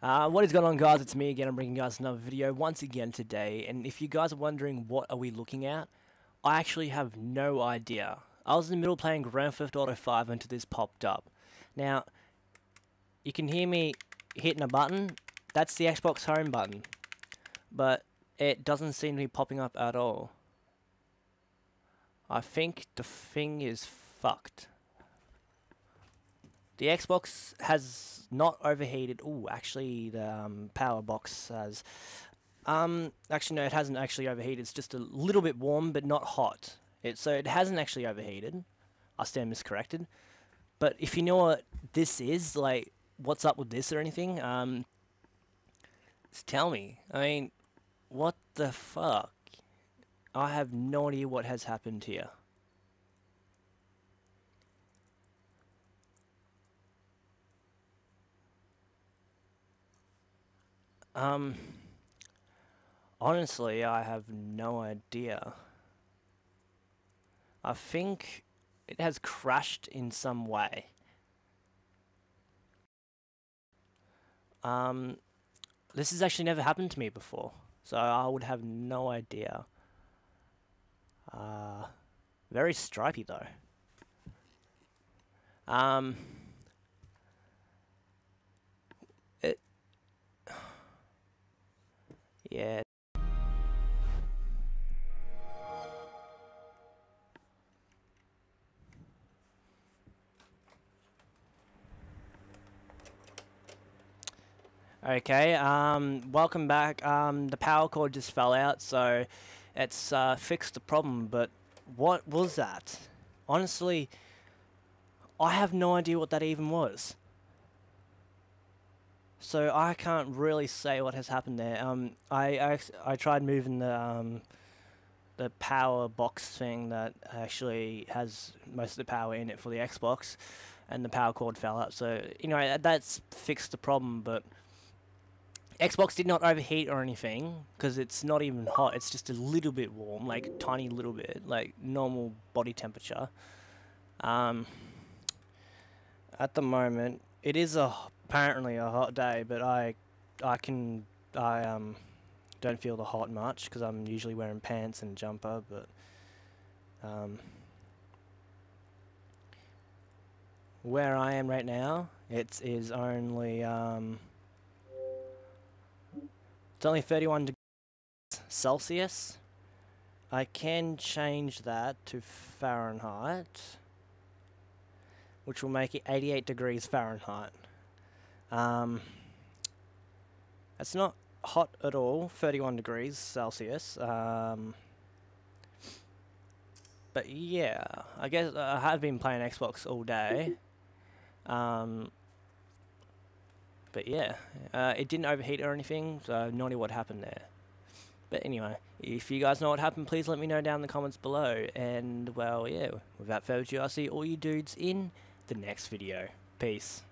Uh, what is going on guys, it's me again, I'm bringing you guys another video once again today, and if you guys are wondering what are we looking at, I actually have no idea. I was in the middle playing Grand Theft Auto 5 until this popped up. Now, you can hear me hitting a button, that's the Xbox home button, but it doesn't seem to be popping up at all. I think the thing is fucked. The Xbox has not overheated. Oh, actually, the um, power box has. Um, actually, no, it hasn't actually overheated. It's just a little bit warm, but not hot. It so it hasn't actually overheated. I stand miscorrected. But if you know what this is, like, what's up with this or anything, um, just tell me. I mean, what the fuck? I have no idea what has happened here. Um, honestly, I have no idea. I think it has crashed in some way. Um, this has actually never happened to me before, so I would have no idea. Uh, very stripy though. Um, yeah. Okay, um, welcome back. Um, the power cord just fell out, so it's uh, fixed the problem, but what was that? Honestly, I have no idea what that even was. So I can't really say what has happened there. Um, I, I, I tried moving the um, the power box thing that actually has most of the power in it for the Xbox, and the power cord fell out. So you know that's fixed the problem, but Xbox did not overheat or anything because it's not even hot. It's just a little bit warm, like tiny little bit, like normal body temperature. Um, at the moment, it is a apparently a hot day, but I I can I um don't feel the hot much because I'm usually wearing pants and jumper, but um, where I am right now, it is only um, it's only 31 degrees Celsius. I can change that to Fahrenheit, which will make it 88 degrees Fahrenheit. Um, it's not hot at all, 31 degrees Celsius. Um, but yeah, I guess I have been playing Xbox all day. Um, but yeah, uh, it didn't overheat or anything, so not idea what happened there. But anyway, if you guys know what happened, please let me know down in the comments below. And, well, yeah, without further ado, I'll see all you dudes in the next video. Peace.